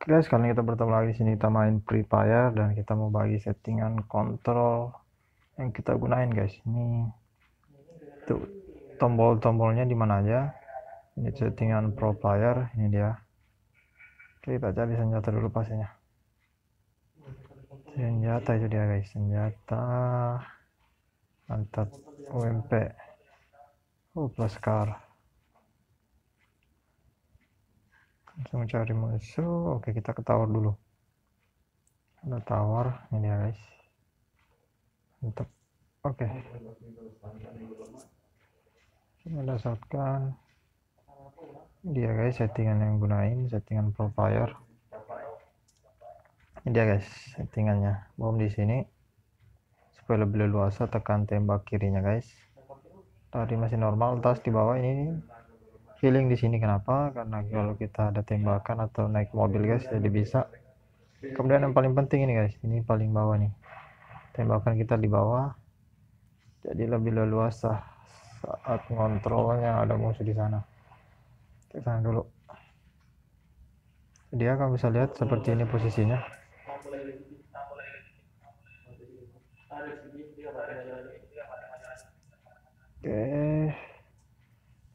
Oke guys, sekarang kita bertemu lagi sini kita main Free Fire dan kita mau bagi settingan kontrol yang kita gunain guys. Ini tuh tombol-tombolnya di mana aja. Ini settingan Pro Player, ini dia. Oke, kita cari senjata dulu pastinya. Senjata itu dia guys, senjata mantap UMP. Oh, plus car. Langsung cari musuh. Oke kita ke tower dulu. Ada tower. Ini ya guys. Mantap. Oke. Ini ada shotgun. Dia guys settingan yang gunain. Settingan profile ini dia guys settingannya. Bom di sini. Supaya lebih leluasa tekan tembak kirinya guys. Tadi masih normal tas di bawah ini healing di sini kenapa? Karena kalau kita ada tembakan atau naik mobil guys jadi bisa. Kemudian yang paling penting ini guys ini paling bawah nih. Tembakan kita di bawah jadi lebih leluasa saat ngontrolnya ada musuh di sana. Kita sana dulu. Dia kamu bisa lihat seperti ini posisinya. Oke. okay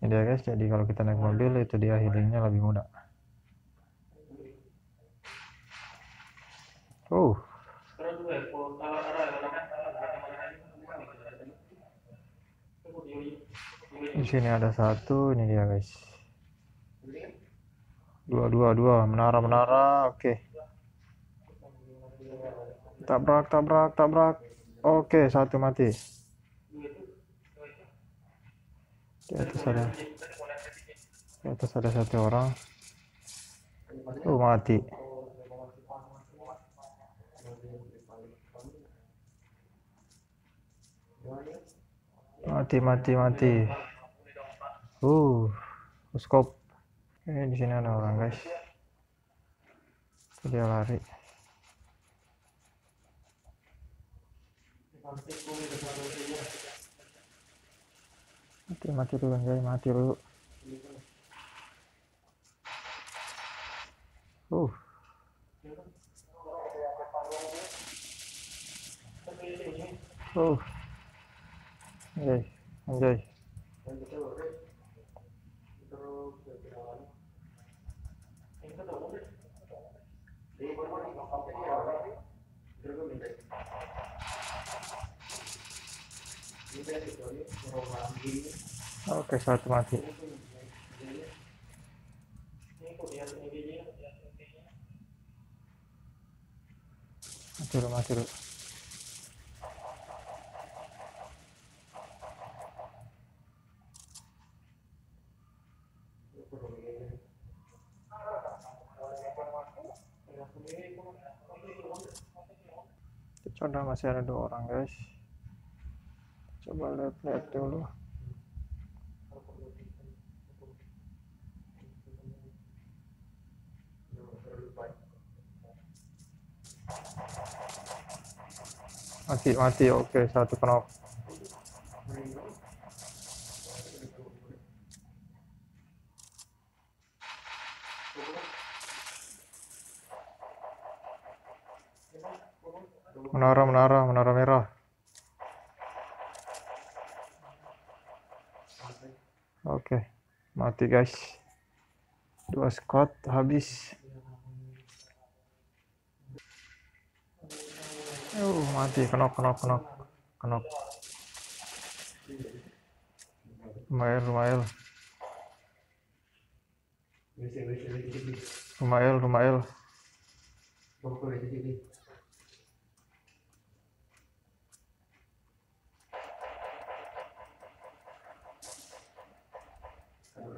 ini dia guys jadi kalau kita naik mobil itu dia healingnya lebih mudah oh di sini ada satu ini dia guys. Dua dua dua. Menara menara. Oke. Okay. tabrak tabrak tabrak. Oke okay, satu mati di atas ada di atas ada satu orang. Oh mati. Mati mati mati. Uh skop. Eh di sini ada orang guys. Dia lari mati mati dulu guys mati dulu. Uh uh anjay anjay Oke, satu mati. Mati dulu, mati dulu. Masih ada dua orang guys coba lihat-lihat dulu. Mati mati oke satu knock. Menara menara menara merah oke mati guys. Dua squad habis. Uh mati. Kenok kenok kenok kenok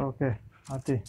mati oke mati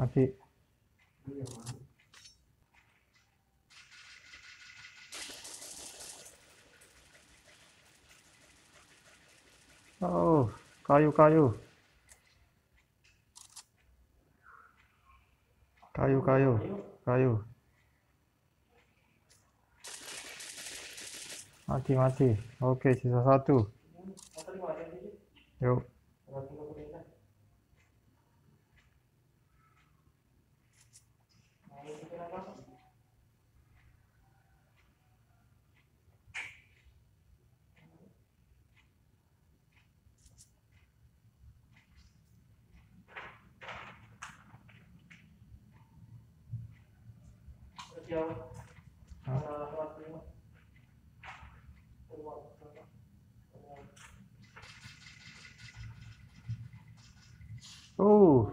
mati oh kayu kayu kayu. Mati mati oke sisa satu. Yuk Oh